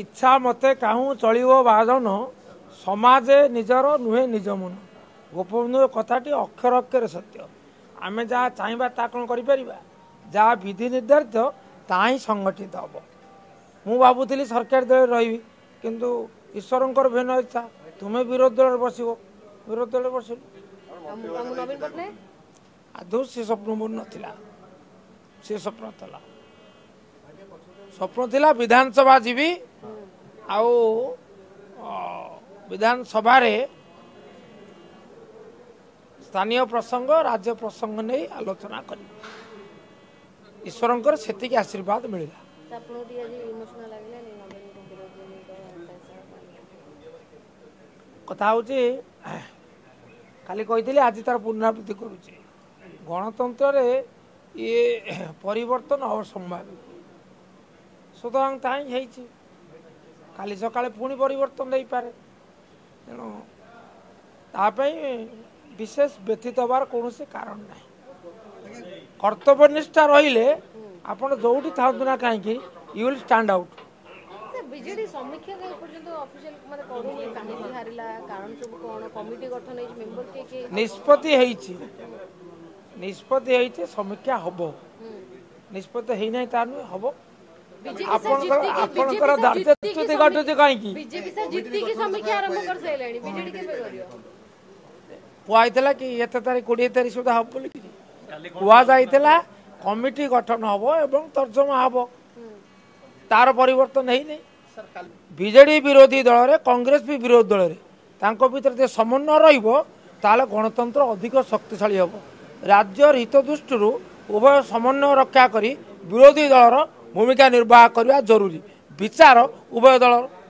ଇଚ୍ଛା ମତେ କାହୁଁ ଚଳିବ ବାଦନ ସମାଜେ ନିଜର ନୁହେଁ ନିଜ ମନ ଗୋପବନ୍ଧୁ କଥାଟି ଅକ୍ଷର ଅକ୍ଷରେ ସତ୍ୟ ଆମେ ଯାହା ଚାହିଁବା ତାହା କ'ଣ କରିପାରିବା ଯାହା ବିଧି ନିର୍ଦ୍ଧାରିତ ତାହା ହିଁ ସଂଗଠିତ ହେବ ମୁଁ ଭାବୁଥିଲି ସରକାରୀ ଦଳରେ ରହିବି କିନ୍ତୁ ଈଶ୍ୱରଙ୍କର ଭିନ୍ନ ଇଚ୍ଛା ତୁମେ ବିରୋଧୀ ଦଳରେ ବସିବ ବିରୋଧୀ ଦଳରେ ବସିଲୁ ଆଦୌ ସେ ସ୍ୱପ୍ନ ମୋର ନଥିଲା ସେ ସ୍ୱପ୍ନ ଥିଲା ସ୍ୱପ୍ନ ଥିଲା ବିଧାନସଭା ଯିବି ଆଉ ବିଧାନସଭାରେ ସ୍ଥାନୀୟ ପ୍ରସଙ୍ଗ ରାଜ୍ୟ ପ୍ରସଙ୍ଗ ନେଇ ଆଲୋଚନା କରିବି ଈଶ୍ୱରଙ୍କର ସେତିକି ଆଶୀର୍ବାଦ ମିଳିଲା କଥା ହଉଛି ଖାଲି କହିଥିଲି ଆଜି ତାର ପୁନରାବୃତ୍ତି କରୁଛି ଗଣତନ୍ତ୍ରରେ ଇଏ ପରିବର୍ତ୍ତନ ଅସମ୍ଭାବୀ ସୁତରାଂ ତାହା ହିଁ ହେଇଛି କାଲି ସକାଳେ ପୁଣି ପରିବର୍ତ୍ତନ ହେଇପାରେ ତେଣୁ ତା ପାଇଁ ବିଶେଷ ବ୍ୟତୀତ ହେବାର କୌଣସି କାରଣ ନାହିଁ କର୍ତ୍ତବ୍ୟନିଷ୍ଠା ରହିଲେ ଆପଣ ଯେଉଁଠି ଥାଆନ୍ତୁ ନା କାହିଁକି you will stand out BJD ସମୀକ୍ଷା କାହିଁ ପର୍ଯ୍ୟନ୍ତ ଅଫିସିଆଲ ମାନେ କରୁନି କାହିଁକି ହାରିଲା କାରଣ ସବୁ କ'ଣ କମିଟି ଗଠନ ହେଇଛି ମେମ୍ବର କିଏ କିଏ ନିଷ୍ପତ୍ତି ହେଇଛି ନିଷ୍ପତ୍ତି ହେଇଛି ସମୀକ୍ଷା ହେବ ନିଷ୍ପତ୍ତି ହେଇନାହିଁ ତା ନୁହେଁ ହେବ বিজেপি জিতি কি বিজেপিৰ দৰদৰ্যত তে গড যে কাই কি বিজেপিৰ জিতি কি সমিক্ষা আৰম্ভ কৰছাইলানি বিজেডি কেবে গৰিও পোৱাই থলা কি ইয়েতে তাৰি 20 তাৰি সূতা হাবলকি ৱাজ আই থলা কমিটি গঠন হ'ব এবং তৰজম হ'ব তাৰ পৰিৱৰ্তন নাই নাই সরকার বিজেডি বিৰোধী দলৰে কংগ্ৰেছ পি বিৰোধী দলৰে তাৰক ভিতৰতে সমন্ন ৰাইব তালে গণতন্ত্ৰ অধিক শক্তিশালী হ'ব ৰাজ্যৰ हितদুষ্টৰ উবাহ সমন্ন ৰক্ষা কৰি বিৰোধী দলৰ ଭୂମିକା ନିର୍ବାହ କରିବା ଜରୁରୀ ବିଚାର ଉଭୟ ଦଳର